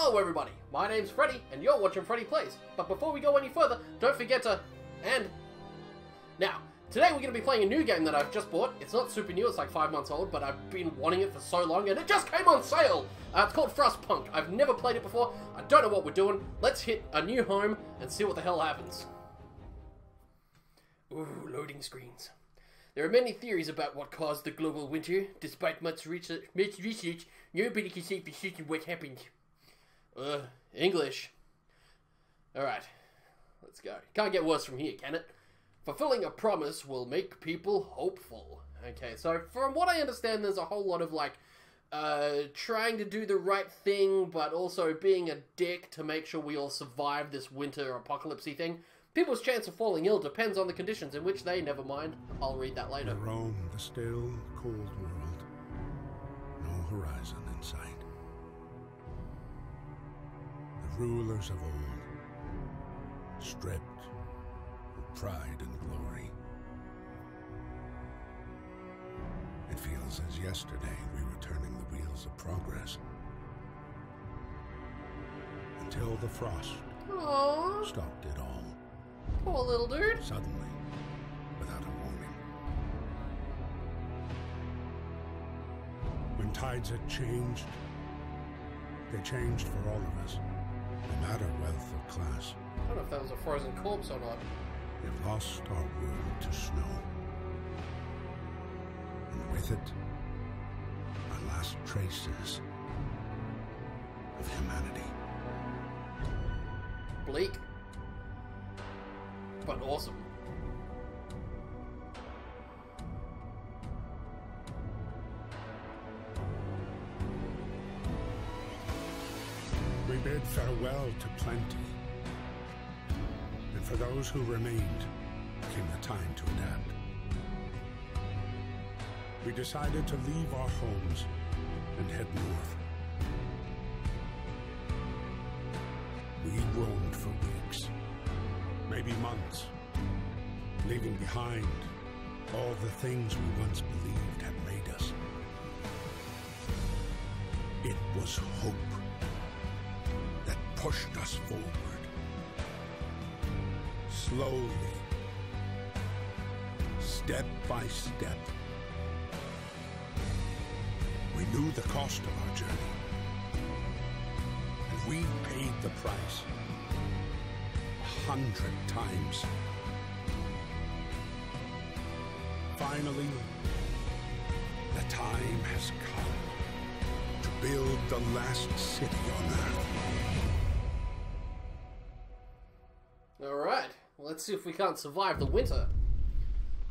Hello everybody, my name's Freddy, and you're watching Freddy Plays. But before we go any further, don't forget to... and... Now, today we're going to be playing a new game that I've just bought. It's not super new, it's like five months old, but I've been wanting it for so long, and it just came on sale! Uh, it's called Frostpunk. I've never played it before, I don't know what we're doing. Let's hit a new home and see what the hell happens. Ooh, loading screens. There are many theories about what caused the global winter. Despite much research, much research nobody can say for certain what happened. Uh, English. Alright, let's go. Can't get worse from here, can it? Fulfilling a promise will make people hopeful. Okay, so from what I understand, there's a whole lot of like uh, trying to do the right thing, but also being a dick to make sure we all survive this winter apocalypse thing. People's chance of falling ill depends on the conditions in which they never mind. I'll read that later. Rome, the still, cold world. No horizon in sight. Rulers of old, stripped of pride and glory. It feels as yesterday we were turning the wheels of progress. Until the frost Aww, stopped it all. poor little dude. Suddenly, without a warning. When tides had changed, they changed for all of us, no matter wealth or class. I don't know if that was a frozen corpse or not. It lost our world to snow. And with it, our last traces of humanity. Bleak. But awesome. Bid farewell to plenty. And for those who remained, came the time to adapt. We decided to leave our homes and head north. We roamed for weeks, maybe months, leaving behind all the things we once believed had made us. It was hope pushed us forward. Slowly, step by step. We knew the cost of our journey. And we paid the price a hundred times. Finally, the time has come to build the last city on Earth. Let's see if we can't survive the winter.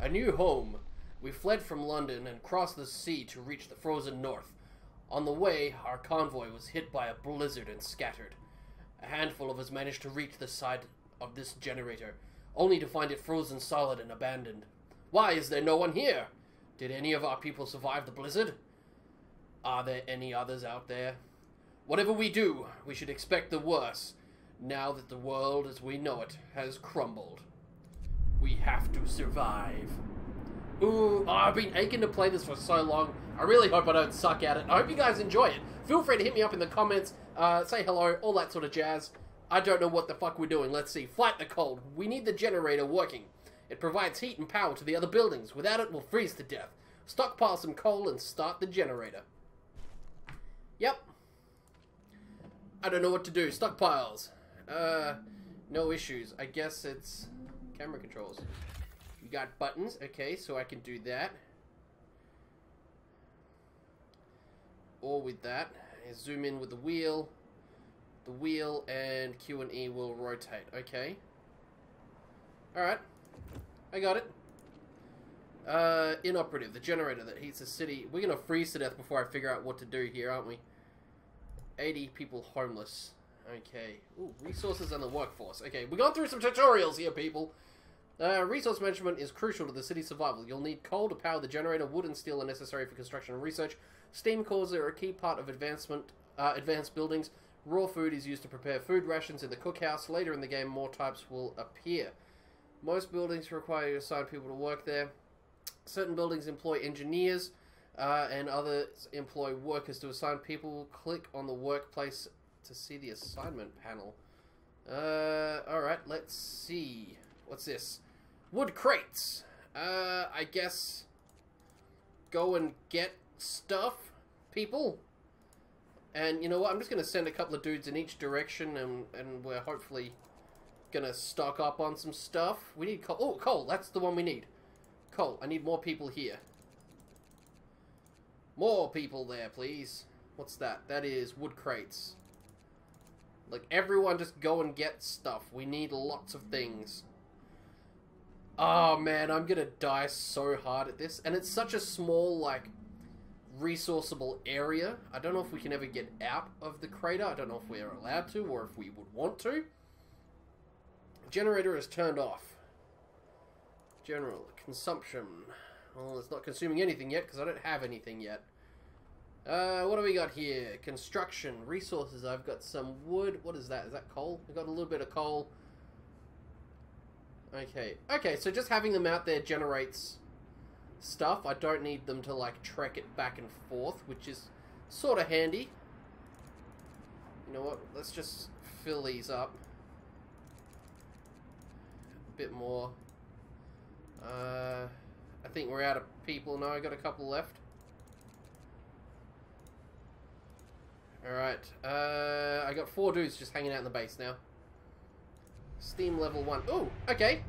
A new home. We fled from London and crossed the sea to reach the frozen north. On the way, our convoy was hit by a blizzard and scattered. A handful of us managed to reach the side of this generator, only to find it frozen solid and abandoned. Why is there no one here? Did any of our people survive the blizzard? Are there any others out there? Whatever we do, we should expect the worst, now that the world as we know it has crumbled. We have to survive. Ooh, oh, I've been aching to play this for so long. I really hope I don't suck at it. I hope you guys enjoy it. Feel free to hit me up in the comments, uh, say hello, all that sort of jazz. I don't know what the fuck we're doing. Let's see. Fight the cold. We need the generator working. It provides heat and power to the other buildings. Without it, we'll freeze to death. Stockpile some coal and start the generator. Yep. I don't know what to do. Stockpiles. Uh, no issues. I guess it's camera controls. You got buttons. Okay, so I can do that. Or with that. I zoom in with the wheel. The wheel and Q and E will rotate. Okay. Alright. I got it. Uh, inoperative. The generator that heats the city. We're gonna freeze to death before I figure out what to do here, aren't we? 80 people homeless. Okay. Ooh, resources and the workforce. Okay, we're going through some tutorials here, people. Uh, resource management is crucial to the city's survival. You'll need coal to power the generator, wood and steel are necessary for construction and research. Steam cores are a key part of advancement, uh, advanced buildings. Raw food is used to prepare food rations in the cookhouse. Later in the game, more types will appear. Most buildings require you to assign people to work there. Certain buildings employ engineers, uh, and others employ workers to assign people. Click on the workplace to see the assignment panel. Uh, alright, let's see. What's this? Wood crates. Uh, I guess go and get stuff, people. And you know what? I'm just going to send a couple of dudes in each direction, and, and we're hopefully going to stock up on some stuff. We need coal. Oh, coal. That's the one we need. Coal. I need more people here. More people there, please. What's that? That is wood crates. Like, everyone just go and get stuff. We need lots of things. Oh, man, I'm gonna die so hard at this. And it's such a small, like, resourceable area. I don't know if we can ever get out of the crater. I don't know if we're allowed to or if we would want to. Generator is turned off. General consumption. Well, it's not consuming anything yet because I don't have anything yet. Uh, what do we got here? Construction, resources. I've got some wood. What is that? Is that coal? I've got a little bit of coal. Okay. Okay, so just having them out there generates stuff. I don't need them to, like, trek it back and forth, which is sort of handy. You know what? Let's just fill these up. A bit more. Uh, I think we're out of people now. I got a couple left. Alright, uh, I got four dudes just hanging out in the base now. Steam level one. Oh, okay.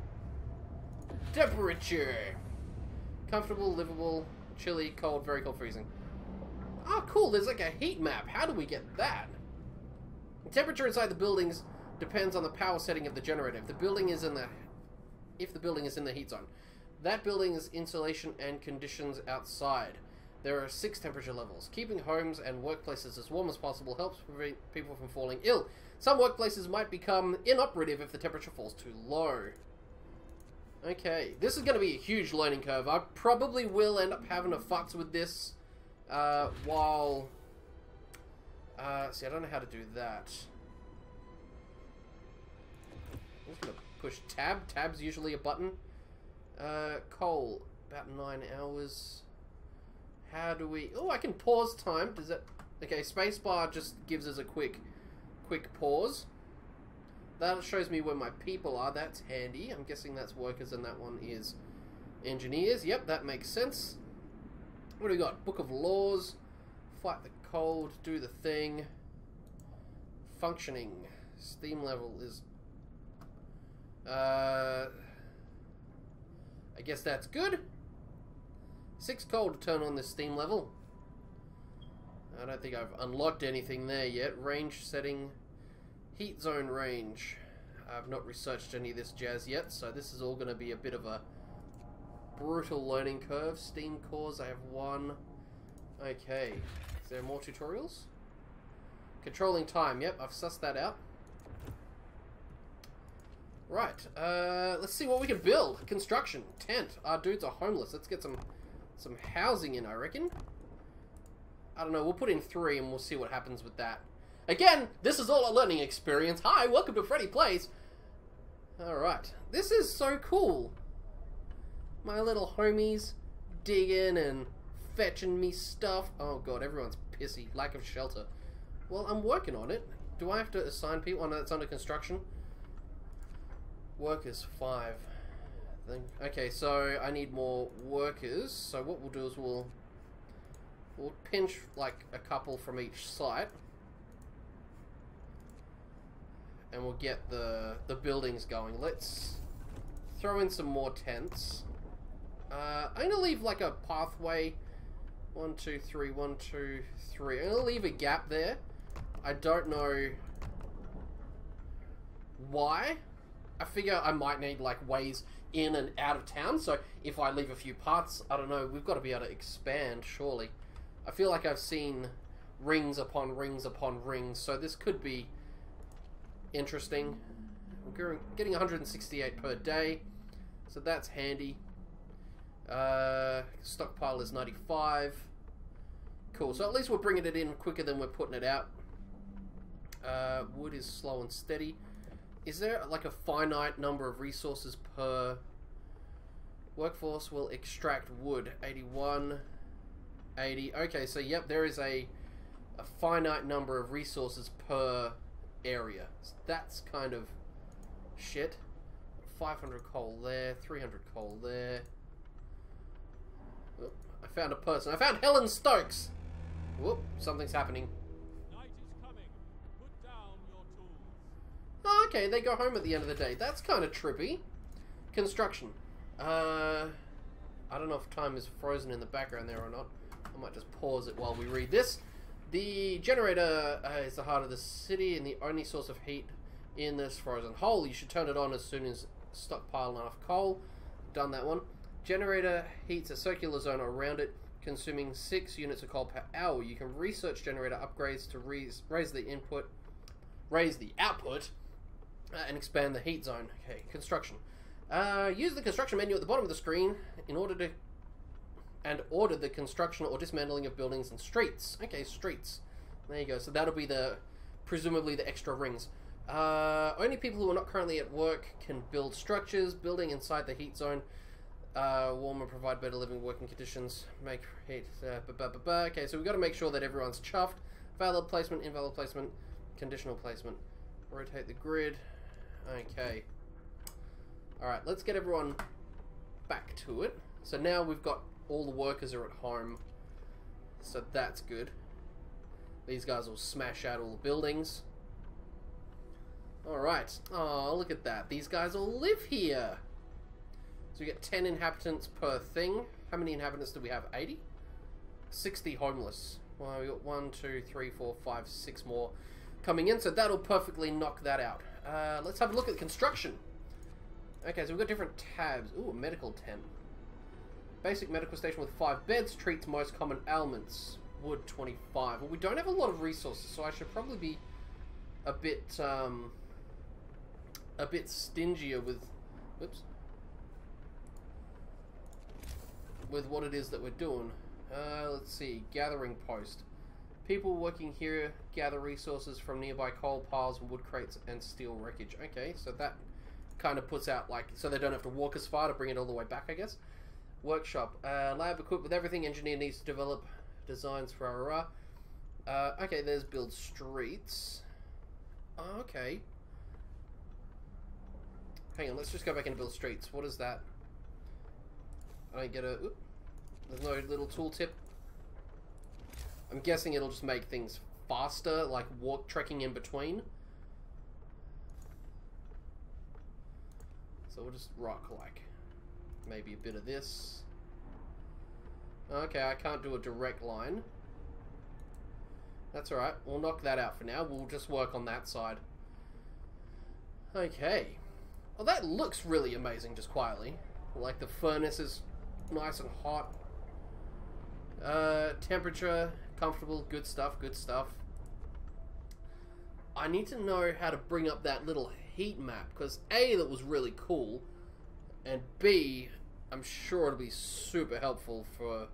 Temperature. Comfortable, livable, chilly, cold, very cold, freezing. Oh, cool. There's like a heat map. How do we get that? The temperature inside the buildings depends on the power setting of the generator. If the building is in the if the building is in the heat zone, that building's insulation and conditions outside. There are six temperature levels. Keeping homes and workplaces as warm as possible helps prevent people from falling ill. Some workplaces might become inoperative if the temperature falls too low. Okay, this is going to be a huge learning curve. I probably will end up having to futz with this uh, while... Uh, see, I don't know how to do that. I'm just going to push tab. Tab's usually a button. Uh, coal, about nine hours. How do we... Oh, I can pause time. Does that... Okay, spacebar just gives us a quick, quick pause. That shows me where my people are. That's handy. I'm guessing that's workers and that one is engineers. Yep, that makes sense. What do we got? Book of Laws. Fight the cold. Do the thing. Functioning. Steam level is... Uh... I guess that's good. Six coal to turn on this steam level. I don't think I've unlocked anything there yet. Range setting, heat zone range. I've not researched any of this jazz yet, so this is all going to be a bit of a brutal learning curve. Steam cores, I have one. Okay. Is there more tutorials? Controlling time, yep, I've sussed that out. Right, uh, let's see what we can build. Construction, tent. Our dudes are homeless. Let's get some some housing in, I reckon. I don't know, we'll put in three and we'll see what happens with that. Again, this is all a learning experience. Hi, welcome to Freddy Plays. Alright, this is so cool. My little homies digging and fetching me stuff. Oh god, everyone's pissy. Lack of shelter. Well, I'm working on it. Do I have to assign people? Oh no, it's under construction. Workers, five thing. Okay, so I need more workers. So what we'll do is we'll we'll pinch like a couple from each site, and we'll get the the buildings going. Let's throw in some more tents. Uh, I'm gonna leave like a pathway. One, two, three, one, two, three. I'm gonna leave a gap there. I don't know why. I figure I might need like ways in and out of town. So if I leave a few parts, I don't know, we've got to be able to expand, surely. I feel like I've seen rings upon rings upon rings, so this could be interesting. Getting 168 per day, so that's handy. Uh, stockpile is 95. Cool, so at least we're bringing it in quicker than we're putting it out. Uh, wood is slow and steady. Is there like a finite number of resources per workforce will extract wood? 81, 80. Okay, so yep, there is a a finite number of resources per area. So that's kind of shit. 500 coal there, 300 coal there. I found a person. I found Helen Stokes! Whoop, something's happening. Okay, they go home at the end of the day. That's kind of trippy. Construction. Uh, I don't know if time is frozen in the background there or not. I might just pause it while we read this. The generator uh, is the heart of the city and the only source of heat in this frozen hole. You should turn it on as soon as stockpile enough coal. Done that one. Generator heats a circular zone around it, consuming 6 units of coal per hour. You can research generator upgrades to raise, raise the input, raise the output, uh, and expand the heat zone. Okay, construction. Uh, use the construction menu at the bottom of the screen in order to and order the construction or dismantling of buildings and streets. Okay, streets. There you go. So that'll be the presumably the extra rings. Uh, only people who are not currently at work can build structures. Building inside the heat zone. Uh, warmer, provide better living working conditions. Make heat. Uh, -ba -ba -ba. Okay, so we've got to make sure that everyone's chuffed. Valid placement, invalid placement, conditional placement. Rotate the grid. Okay. Alright, let's get everyone back to it. So now we've got all the workers are at home. So that's good. These guys will smash out all the buildings. Alright. Oh, look at that. These guys all live here. So we get 10 inhabitants per thing. How many inhabitants do we have? 80? 60 homeless. Well, we got 1, 2, 3, 4, 5, 6 more coming in. So that'll perfectly knock that out. Uh, let's have a look at construction. Okay, so we've got different tabs. Ooh, medical tent. Basic medical station with five beds treats most common ailments. Wood 25. Well, we don't have a lot of resources, so I should probably be a bit, um, a bit stingier with, whoops, with what it is that we're doing. Uh, let's see, gathering post. People working here gather resources from nearby coal piles, wood crates, and steel wreckage. Okay, so that kind of puts out like so they don't have to walk as far to bring it all the way back, I guess. Workshop, uh, lab equipped with everything. Engineer needs to develop designs for RRR. Uh, okay, there's build streets. Oh, okay. Hang on, let's just go back and build streets. What is that? I don't get a. Oop, there's no little tooltip. I'm guessing it'll just make things faster, like walk trekking in between. So we'll just rock like maybe a bit of this. Okay, I can't do a direct line. That's alright. We'll knock that out for now. We'll just work on that side. Okay. Well, that looks really amazing, just quietly. Like, the furnace is nice and hot. Uh, temperature, comfortable, good stuff, good stuff. I need to know how to bring up that little heat map, because A, that was really cool, and B, I'm sure it'll be super helpful for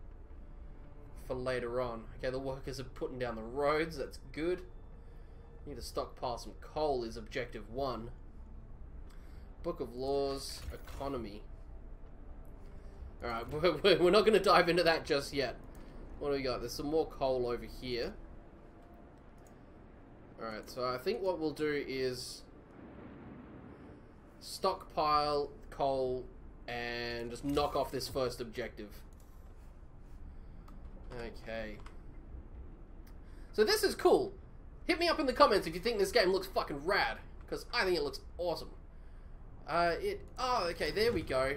for later on. Okay, the workers are putting down the roads, that's good. Need to stockpile some coal is objective one. Book of Laws, Economy. Alright, we're not going to dive into that just yet. What do we got? There's some more coal over here. Alright, so I think what we'll do is stockpile coal and just knock off this first objective. Okay. So this is cool. Hit me up in the comments if you think this game looks fucking rad, because I think it looks awesome. Uh, it... Oh, okay, there we go.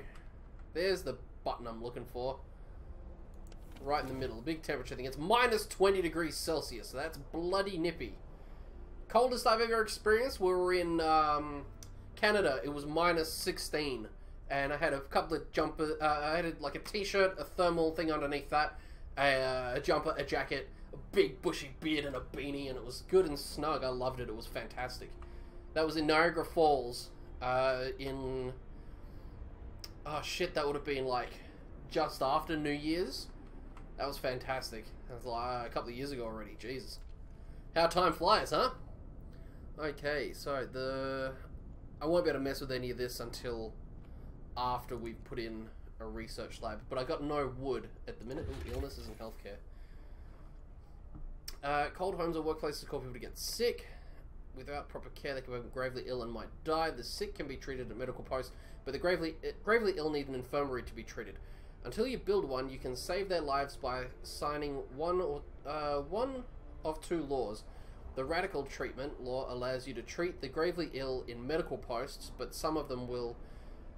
There's the button I'm looking for. Right in the middle. The big temperature thing. It's minus 20 degrees Celsius, so that's bloody nippy. Coldest I've ever experienced, we were in um, Canada. It was minus 16 and I had a couple of jumper. Uh, I had a, like a t-shirt, a thermal thing underneath that, a, uh, a, jumper, a jacket, a big bushy beard, and a beanie, and it was good and snug. I loved it. It was fantastic. That was in Niagara Falls. Uh, in oh shit, that would have been like just after New Year's. That was fantastic. That was like a couple of years ago already. Jesus, how time flies, huh? Okay, so the I won't be able to mess with any of this until after we've put in a research lab. But I got no wood at the minute. Ooh, illnesses and healthcare. Uh, cold homes or workplaces cause people to get sick. Without proper care, they can become gravely ill and might die. The sick can be treated at medical posts, but the gravely gravely ill need an infirmary to be treated. Until you build one, you can save their lives by signing one or uh, one of two laws. The radical treatment law allows you to treat the gravely ill in medical posts, but some of them will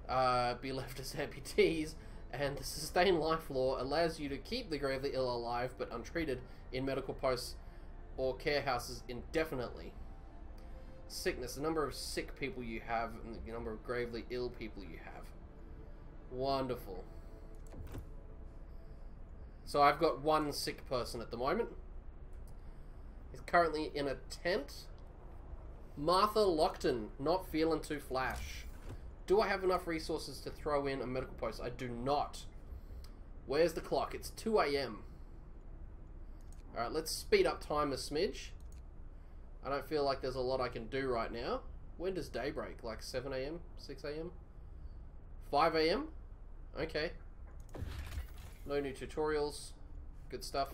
uh, be left as amputees. And the sustain life law allows you to keep the gravely ill alive but untreated in medical posts or care houses indefinitely. Sickness, the number of sick people you have, and the number of gravely ill people you have. Wonderful. So I've got one sick person at the moment. He's currently in a tent. Martha Lockton, not feeling too flash. Do I have enough resources to throw in a medical post? I do not. Where's the clock? It's 2 a.m. Alright, let's speed up time a smidge. I don't feel like there's a lot I can do right now. When does day break? Like 7 a.m.? 6 a.m.? 5 a.m.? Okay. No new tutorials. Good stuff.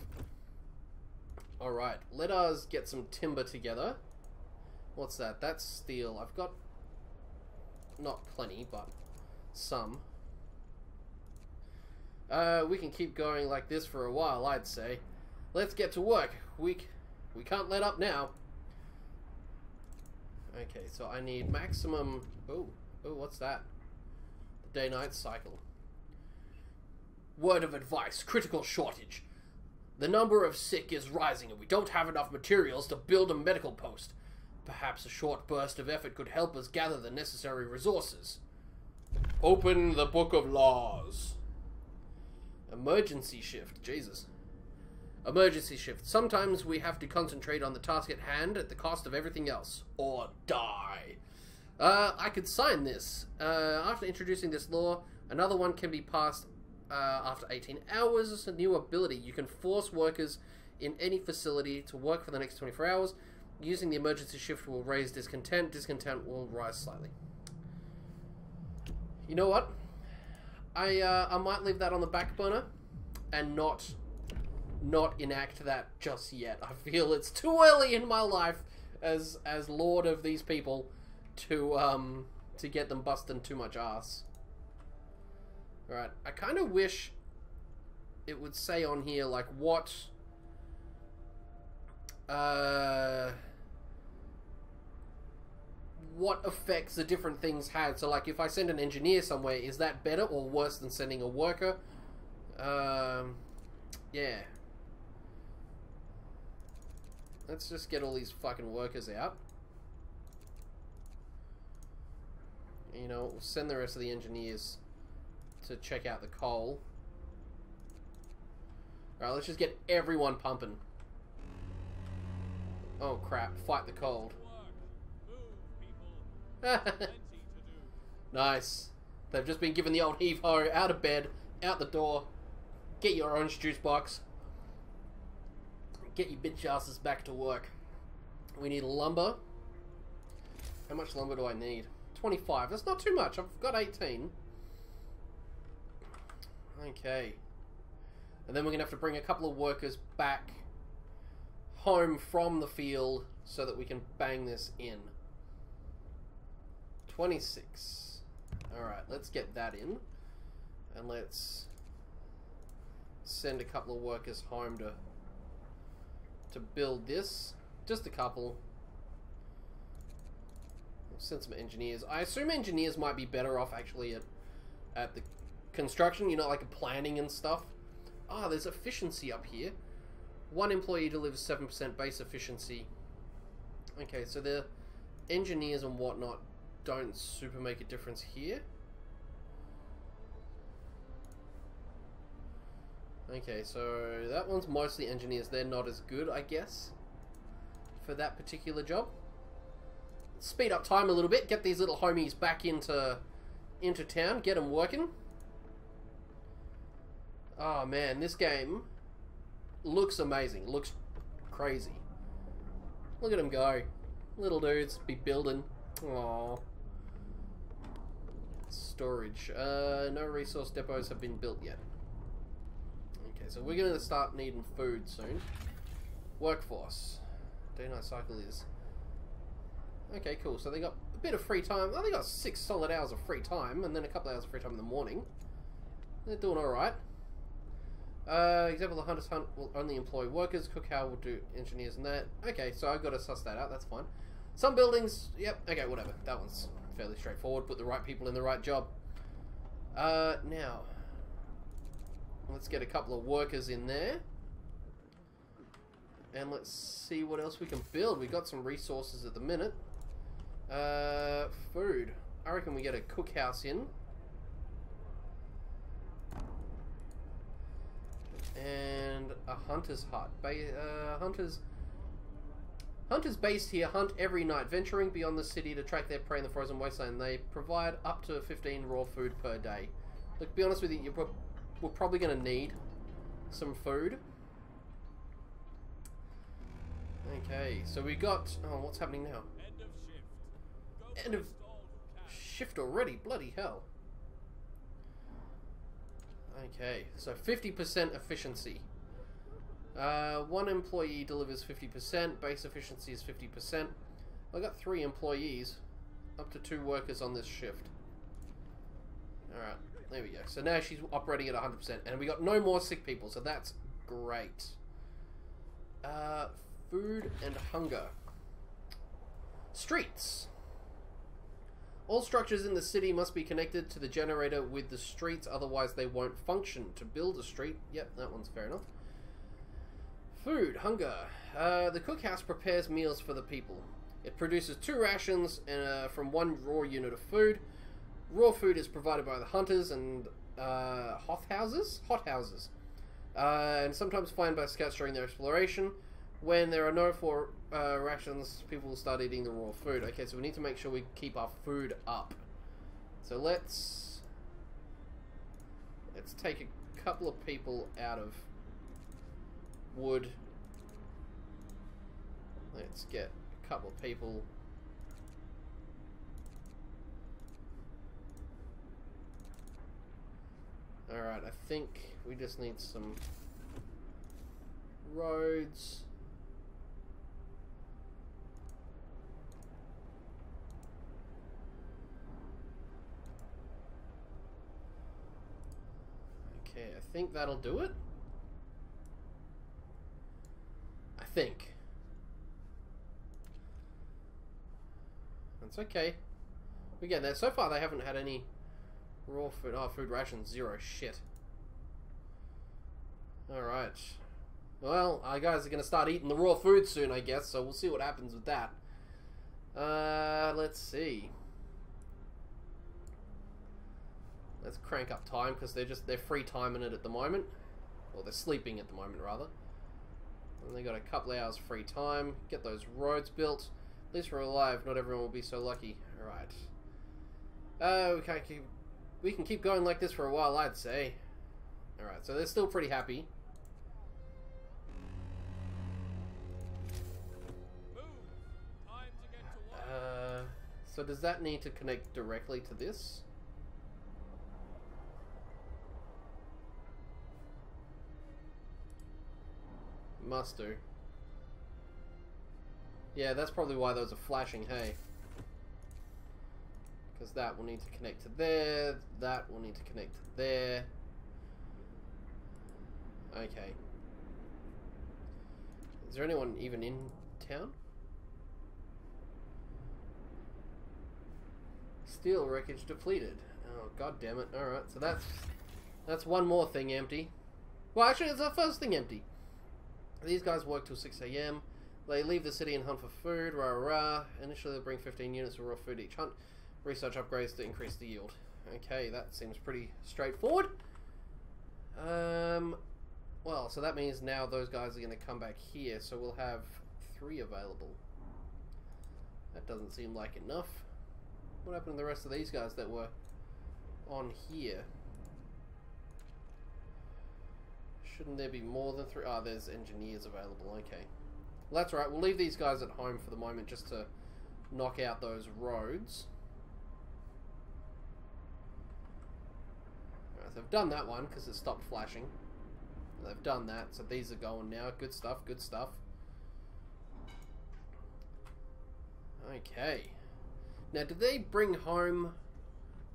Alright, let us get some timber together. What's that? That's steel. I've got not plenty, but some. Uh, we can keep going like this for a while, I'd say. Let's get to work. We, we can't let up now. Okay, so I need maximum... Oh, oh, what's that? The day-night cycle. Word of advice, critical shortage. The number of sick is rising and we don't have enough materials to build a medical post. Perhaps a short burst of effort could help us gather the necessary resources. Open the Book of Laws. Emergency shift. Jesus. Emergency shift. Sometimes we have to concentrate on the task at hand at the cost of everything else. Or die. Uh, I could sign this. Uh, after introducing this law, another one can be passed uh, after 18 hours. A new ability. You can force workers in any facility to work for the next 24 hours. Using the emergency shift will raise discontent. Discontent will rise slightly. You know what? I uh, I might leave that on the back burner and not not enact that just yet. I feel it's too early in my life as as lord of these people to um to get them busting too much ass. Right. I kind of wish it would say on here like what uh what effects the different things had. So like if I send an engineer somewhere, is that better or worse than sending a worker? Um yeah. Let's just get all these fucking workers out. You know, we'll send the rest of the engineers to check out the coal. Alright, let's just get everyone pumping. Oh crap, fight the cold. Nice. They've just been given the old heave ho, out of bed, out the door. Get your orange juice box. Get your bitch asses back to work. We need lumber. How much lumber do I need? 25. That's not too much. I've got 18. Okay. And then we're going to have to bring a couple of workers back home from the field so that we can bang this in. 26. Alright, let's get that in. And let's send a couple of workers home to to build this. Just a couple. We'll send some engineers. I assume engineers might be better off actually at at the construction, you know, like a planning and stuff. Ah, oh, there's efficiency up here. One employee delivers 7% base efficiency. Okay, so the engineers and whatnot don't super make a difference here. Okay, so that one's mostly engineers. They're not as good, I guess, for that particular job. Speed up time a little bit. Get these little homies back into into town. Get them working. Oh man, this game looks amazing. Looks crazy. Look at them go. Little dudes be building. Aww. Storage. Uh, no resource depots have been built yet. Okay, so we're going to start needing food soon. Workforce. Day-night cycle is... Okay, cool. So they got a bit of free time. Oh, they got six solid hours of free time, and then a couple hours of free time in the morning. They're doing alright. Uh, example, the hunters hunt will only employ workers. Cookout will do engineers and that. Okay, so I've got to suss that out. That's fine. Some buildings, yep, okay, whatever. That one's fairly straightforward. Put the right people in the right job. Uh, now, let's get a couple of workers in there. And let's see what else we can build. We got some resources at the minute. Uh, food. I reckon we get a cookhouse in. And a hunter's hut. Ba uh, hunters. Hunters based here hunt every night, venturing beyond the city to track their prey in the frozen wasteland. They provide up to 15 raw food per day. Look, to be honest with you, you're, pro- we're probably going to need some food. Okay, so we got. Oh, what's happening now? End of shift. End of bust all who can. shift already. Bloody hell. Okay, so 50% efficiency. Uh, one employee delivers 50%, base efficiency is 50%. I've got three employees, up to two workers on this shift. Alright, there we go. So now she's operating at 100%, and we got no more sick people, so that's great. Uh, food and hunger. Streets. All structures in the city must be connected to the generator with the streets, otherwise they won't function. To build a street, yep, that one's fair enough. Food, hunger. Uh, the cookhouse prepares meals for the people. It produces two rations uh, from one raw unit of food. Raw food is provided by the hunters and uh, hothouses, hothouses, uh, and sometimes found by scouts during their exploration. When there are no four uh, rations, people will start eating the raw food. Okay, so we need to make sure we keep our food up. So let's let's take a couple of people out of wood. Let's get a couple of people. Alright, I think we just need some roads. Okay, I think that'll do it. I think. That's okay. We get there. So far, they haven't had any raw food. Oh, food rations, zero. Shit. Alright. Well, our guys are going to start eating the raw food soon, I guess, so we'll see what happens with that. Uh, let's see. Let's crank up time because they're just they're free timing it at the moment, or they're sleeping at the moment rather. And they got a couple hours free time. Get those roads built. At least we're alive. Not everyone will be so lucky. All right. Uh, we can't keep. We can keep going like this for a while, I'd say. All right. So they're still pretty happy. Move. Time to get to work. Uh, so does that need to connect directly to this? Must do. Yeah, that's probably why those are flashing, hey. Because that will need to connect to there, that will need to connect to there. Okay. Is there anyone even in town? Steel wreckage depleted. Oh god damn it. Alright, so that's that's one more thing empty. Well actually it's the first thing empty. These guys work till 6 a.m. They leave the city and hunt for food, rah rah. Initially they bring 15 units of raw food each hunt. Research upgrades to increase the yield. Okay, that seems pretty straightforward. Um, well, so that means now those guys are going to come back here, so we'll have three available. That doesn't seem like enough. What happened to the rest of these guys that were on here? Shouldn't there be more than three? Ah, there's engineers available. Okay. Well, that's right. We'll leave these guys at home for the moment just to knock out those roads. Right, so they've done that one because it stopped flashing. They've done that, so these are going now. Good stuff, good stuff. Okay. Now, do they bring home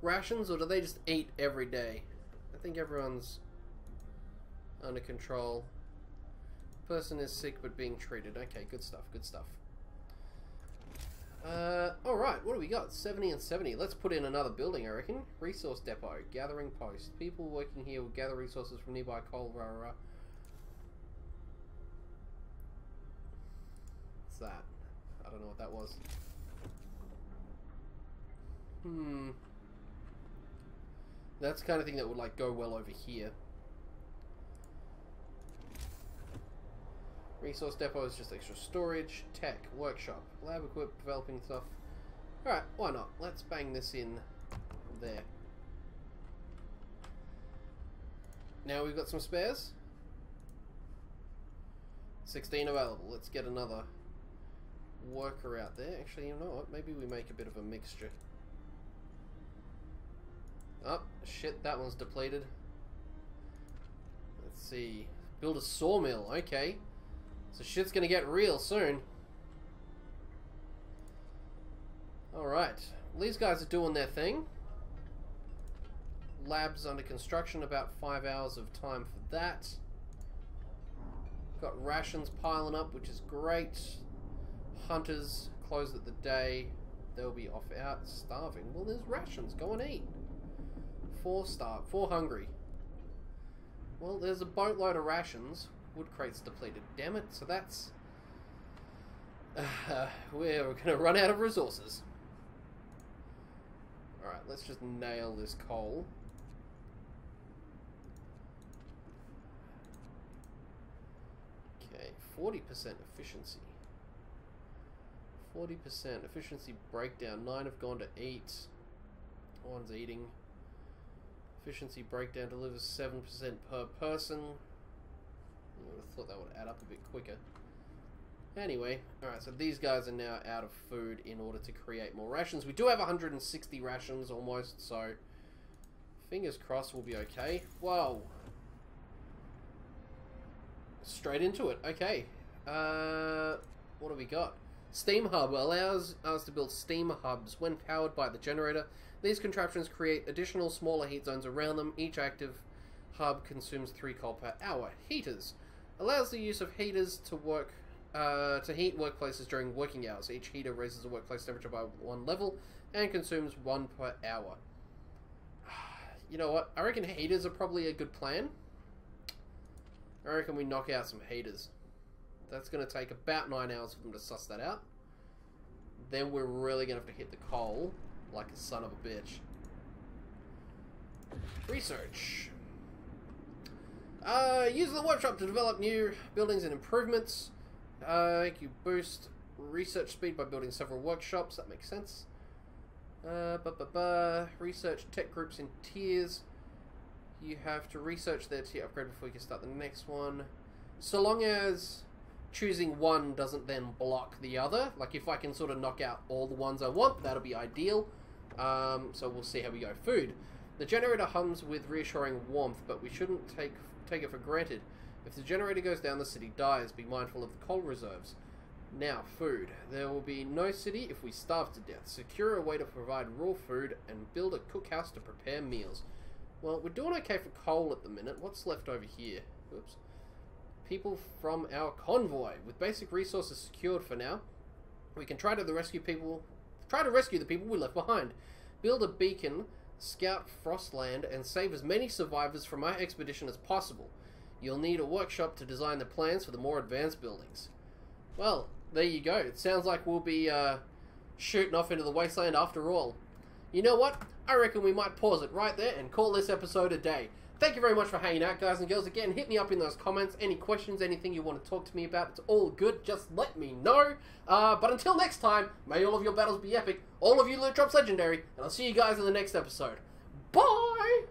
rations or do they just eat every day? I think everyone's under control. Person is sick but being treated. Okay, good stuff, good stuff. Uh, alright, what do we got? 70 and 70. Let's put in another building, I reckon. Resource depot, gathering post. People working here will gather resources from nearby coal, rah, rah, rah. What's that? I don't know what that was. Hmm. That's the kind of thing that would like go well over here. Resource depot is just extra storage, tech, workshop, lab equip, developing stuff. Alright, why not? Let's bang this in there. Now we've got some spares. 16 available. Let's get another worker out there. Actually, you know what? Maybe we make a bit of a mixture. Oh, shit, that one's depleted. Let's see. Build a sawmill, okay. So shit's gonna get real soon. Alright. These guys are doing their thing. Labs under construction, about five hours of time for that. Got rations piling up, which is great. Hunters closed at the day. They'll be off out starving. Well, there's rations. Go and eat. Four starved. Four hungry. Well, there's a boatload of rations. Wood crate's depleted. Damn it. So that's... Uh, we're going to run out of resources. Alright, let's just nail this coal. Okay, 40% efficiency. 40% efficiency breakdown. Nine have gone to eat. One's eating. Efficiency breakdown delivers 7% per person. I would have thought that would add up a bit quicker. Anyway, alright, so these guys are now out of food in order to create more rations. We do have 160 rations almost, so fingers crossed we'll be okay. Whoa. Straight into it. Okay. Uh, what do we got? Steam Hub allows us to build steam hubs when powered by the generator. These contraptions create additional smaller heat zones around them. Each active hub consumes 3 coal per hour. Heaters allows the use of heaters to work uh, to heat workplaces during working hours. Each heater raises the workplace temperature by one level and consumes one per hour. You know what? I reckon heaters are probably a good plan. I reckon we knock out some heaters. That's going to take about nine hours for them to suss that out. Then we're really going to have to hit the coal like a son of a bitch. Research. Uh, use the workshop to develop new buildings and improvements. Uh, you boost research speed by building several workshops. That makes sense. Uh. Research tech groups in tiers. You have to research their tier upgrade before you can start the next one. So long as choosing one doesn't then block the other. Like if I can sort of knock out all the ones I want, that'll be ideal. Um, so we'll see how we go. Food. The generator hums with reassuring warmth, but we shouldn't take take it for granted. If the generator goes down, the city dies. Be mindful of the coal reserves. Now, food. There will be no city if we starve to death. Secure a way to provide raw food and build a cookhouse to prepare meals. Well, we're doing okay for coal at the minute. What's left over here? Oops. People from our convoy. With basic resources secured for now, we can try to the rescue people. Try to rescue the people we left behind. Build a beacon, scout Frostland, and save as many survivors from our expedition as possible. You'll need a workshop to design the plans for the more advanced buildings. Well, there you go. It sounds like we'll be uh, shooting off into the wasteland after all. You know what? I reckon we might pause it right there and call this episode a day. Thank you very much for hanging out, guys and girls. Again, hit me up in those comments. Any questions, anything you want to talk to me about, it's all good. Just let me know. Uh, but until next time, may all of your battles be epic, all of you loot drops legendary, and I'll see you guys in the next episode. Bye!